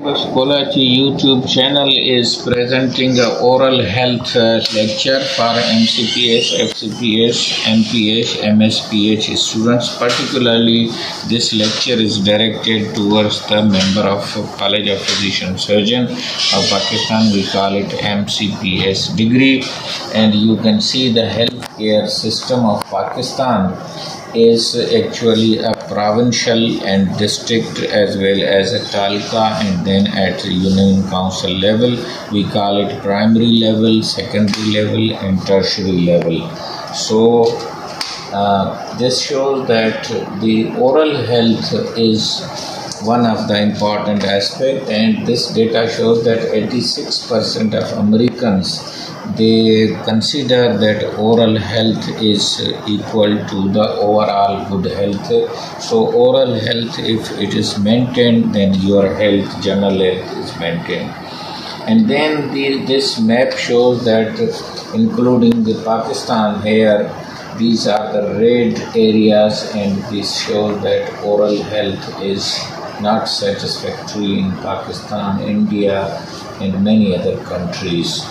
Skolachi YouTube channel is presenting a oral health uh, lecture for MCPH, FCPH, MPH, MSPH students. Particularly, this lecture is directed towards the member of College of Physician Surgeon of Pakistan. We call it MCPS degree, and you can see the healthcare system of Pakistan is actually a provincial and district as well as a talqa and then at union council level we call it primary level secondary level and tertiary level. So uh, this shows that the oral health is one of the important aspect and this data shows that 86% of americans they consider that oral health is equal to the overall good health. So oral health if it is maintained then your health general health is maintained. And then the, this map shows that including the pakistan here these are the red areas and this shows that oral health is not satisfactory in pakistan india and many other countries.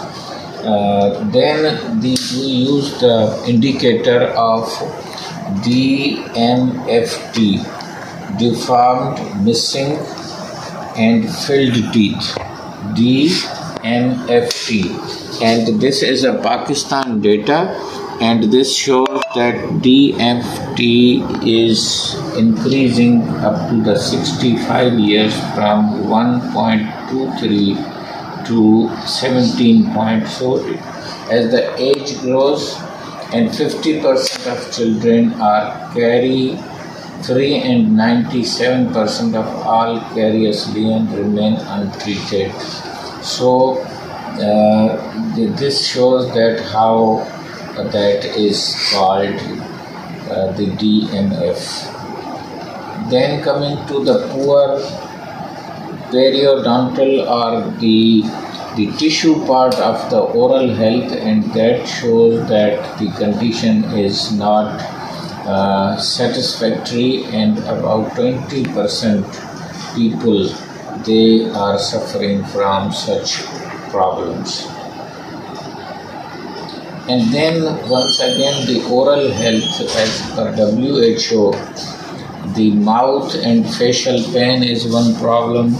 Uh, then the, we use the indicator of DMFT, deformed, missing, and filled teeth. DMFT, and this is a Pakistan data, and this shows that DFT is increasing up to the 65 years from 1.23 to 17.4 as the age grows and 50% of children are carry 3 and 97% of all caries remain untreated. So uh, this shows that how that is called uh, the DMF then coming to the poor periodontal or the the tissue part of the oral health and that shows that the condition is not uh, satisfactory and about 20% people they are suffering from such problems and then once again the oral health as per WHO the mouth and facial pain is one problem.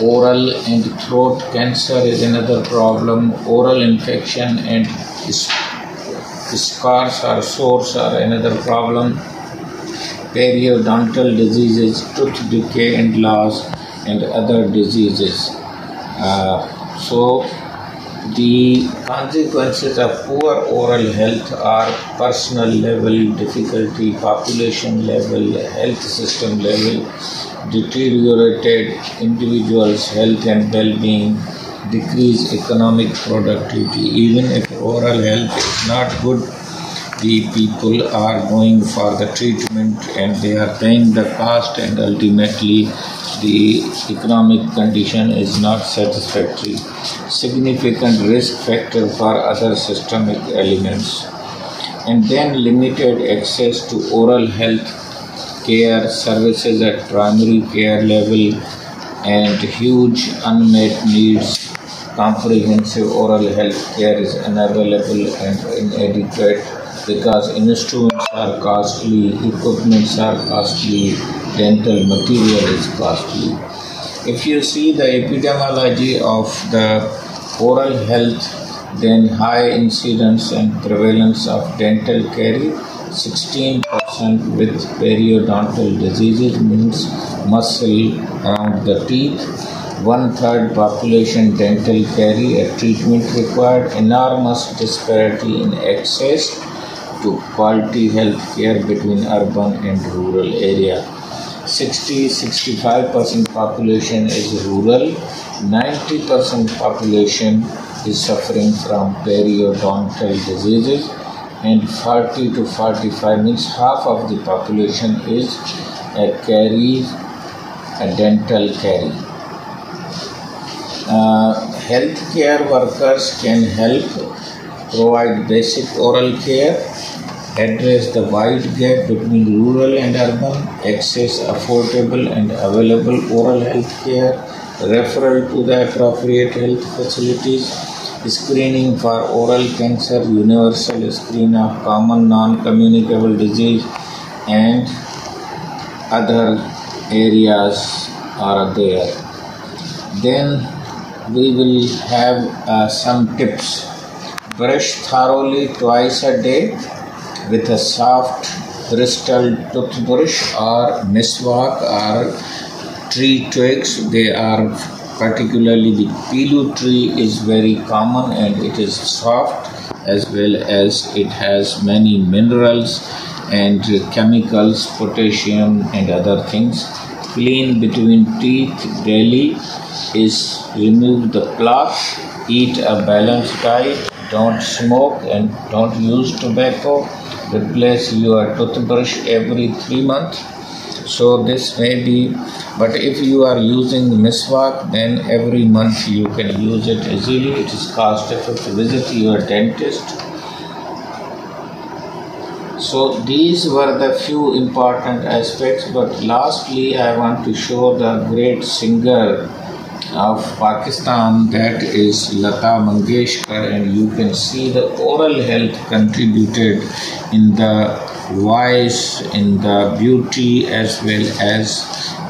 Oral and throat cancer is another problem. Oral infection and scars or sores are another problem. Periodontal diseases tooth decay and loss and other diseases. Uh, so the consequences of poor oral health are personal level difficulty population level health system level deteriorated individuals' health and well-being, decreased economic productivity. Even if oral health is not good, the people are going for the treatment and they are paying the cost and ultimately the economic condition is not satisfactory. Significant risk factor for other systemic elements. And then limited access to oral health care services at primary care level and huge unmet needs. Comprehensive oral health care is unavailable and inadequate because instruments are costly, equipments are costly, dental material is costly. If you see the epidemiology of the oral health, then high incidence and prevalence of dental caries 16% with periodontal diseases means muscle around the teeth. One third population dental caries a treatment required. Enormous disparity in access to quality health care between urban and rural area. 60-65% population is rural. 90% population is suffering from periodontal diseases and 40 to 45 means half of the population is a carry a dental carie. Uh, healthcare workers can help provide basic oral care, address the wide gap between rural and urban, access affordable and available oral health care, referral to the appropriate health facilities, screening for oral cancer, universal screen of common non-communicable disease, and other areas are there. Then we will have uh, some tips. Brush thoroughly twice a day with a soft bristle toothbrush or miswak or tree twigs. They are particularly the pilu tree is very common and it is soft as well as it has many minerals and chemicals, potassium and other things. Clean between teeth daily is remove the plaque, eat a balanced diet, don't smoke and don't use tobacco, replace your toothbrush every three months. So this may be, but if you are using miswak, then every month you can use it easily. It is cost effective. Visit your dentist so these were the few important aspects but lastly i want to show the great singer of pakistan that is lata mangeshkar and you can see the oral health contributed in the voice in the beauty as well as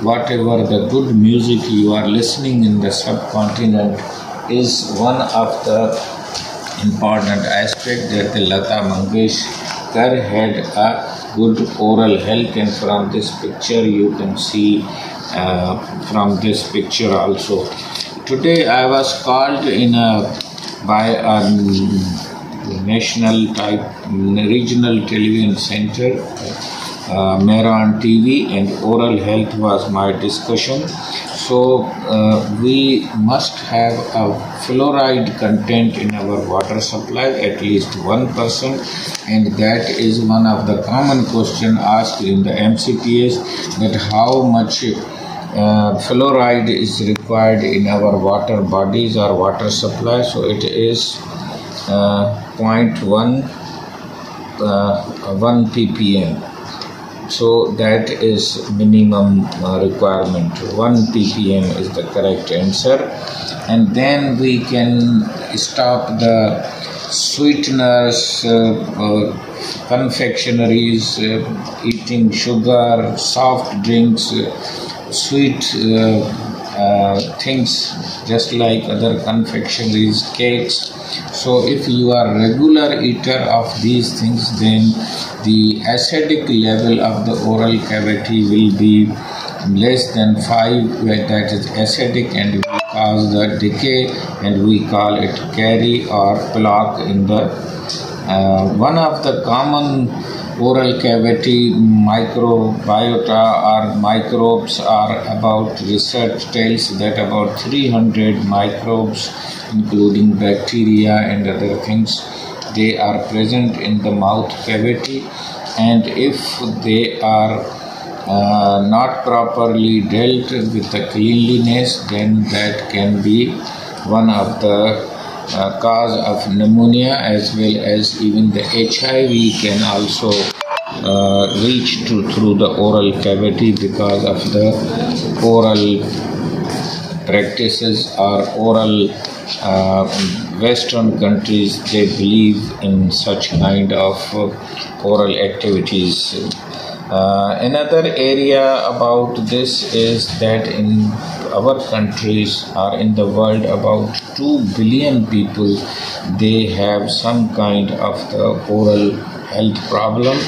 whatever the good music you are listening in the subcontinent is one of the important aspect that the lata mangeshkar had a good oral health and from this picture you can see uh, from this picture also today i was called in a by a national type regional television center uh, Mehran TV and oral health was my discussion. So uh, we must have a fluoride content in our water supply at least 1% and that is one of the common question asked in the MCQs that how much uh, fluoride is required in our water bodies or water supply. So it is uh, 0.1 uh, 1 ppm so that is minimum uh, requirement. 1 ppm is the correct answer. And then we can stop the sweeteners uh, uh, confectionaries uh, eating sugar soft drinks sweet uh, things just like other confectionaries cakes. So if you are regular eater of these things then the acidic level of the oral cavity will be less than 5 where that is acidic and will cause the decay and we call it carie or plaque in the uh, one of the common oral cavity microbiota or microbes are about research tells that about 300 microbes including bacteria and other things they are present in the mouth cavity and if they are uh, not properly dealt with the cleanliness then that can be one of the uh, cause of pneumonia as well as even the HIV can also uh, reach to through the oral cavity because of the oral practices or oral uh, Western countries they believe in such kind of uh, oral activities. Uh, another area about this is that in our countries or in the world about 2 billion people they have some kind of the oral health problem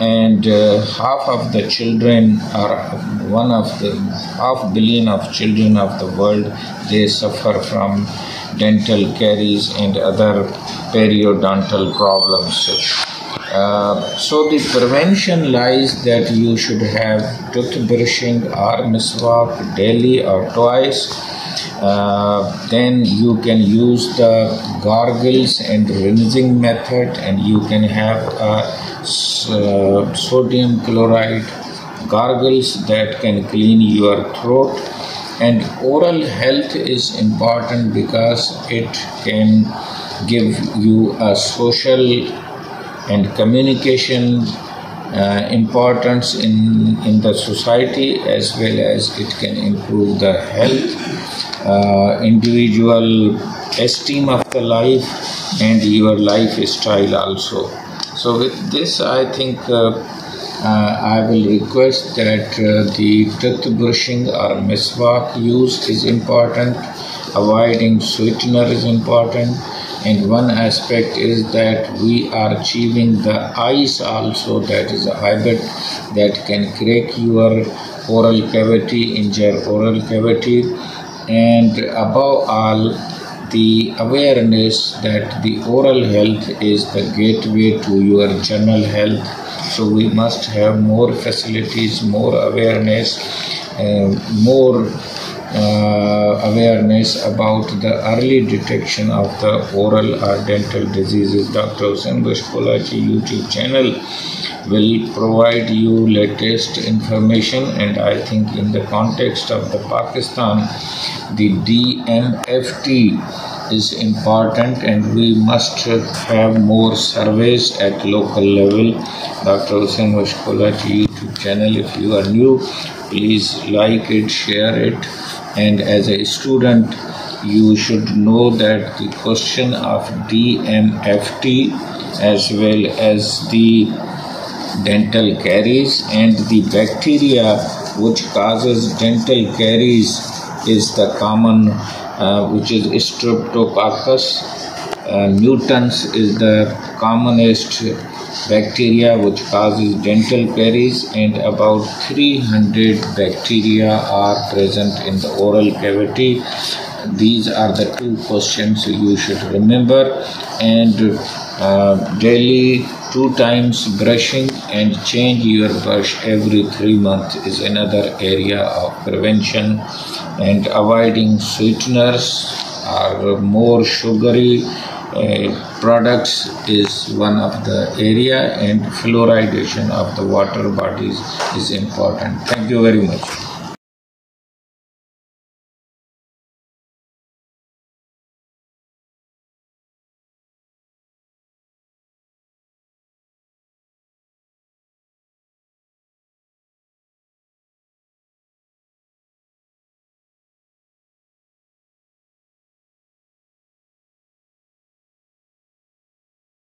and uh, half of the children are one of the half billion of children of the world they suffer from dental caries and other periodontal problems. Uh, so the prevention lies that you should have toothbrushing or miswak daily or twice. Uh, then you can use the gargles and rinsing method and you can have a, uh, sodium chloride gargles that can clean your throat and oral health is important because it can give you a social and communication uh, importance in, in the society as well as it can improve the health, uh, individual esteem of the life, and your lifestyle also. So, with this, I think uh, uh, I will request that uh, the toothbrushing or miswak use is important, avoiding sweetener is important. And one aspect is that we are achieving the ice also that is a habit that can crack your oral cavity injure oral cavity. And above all the awareness that the oral health is the gateway to your general health so we must have more facilities more awareness uh, more uh, awareness about the early detection of the oral or dental diseases. Dr. Hussain Bux Kolachi YouTube channel will provide you latest information and I think in the context of the Pakistan the DMFT is important and we must have more surveys at local level. Dr. Hussain Bux Kolachi YouTube channel if you are new please like it share it and as a student you should know that the question of DMFT as well as the dental caries and the bacteria which causes dental caries is the common uh, which is streptococcus uh, is the commonest bacteria which causes dental caries and about 300 bacteria are present in the oral cavity. These are the two questions you should remember and uh, daily two times brushing and change your brush every three months is another area of prevention. And avoiding sweeteners or more sugary uh, products is one of the area and fluoridation of the water bodies is important. Thank you very much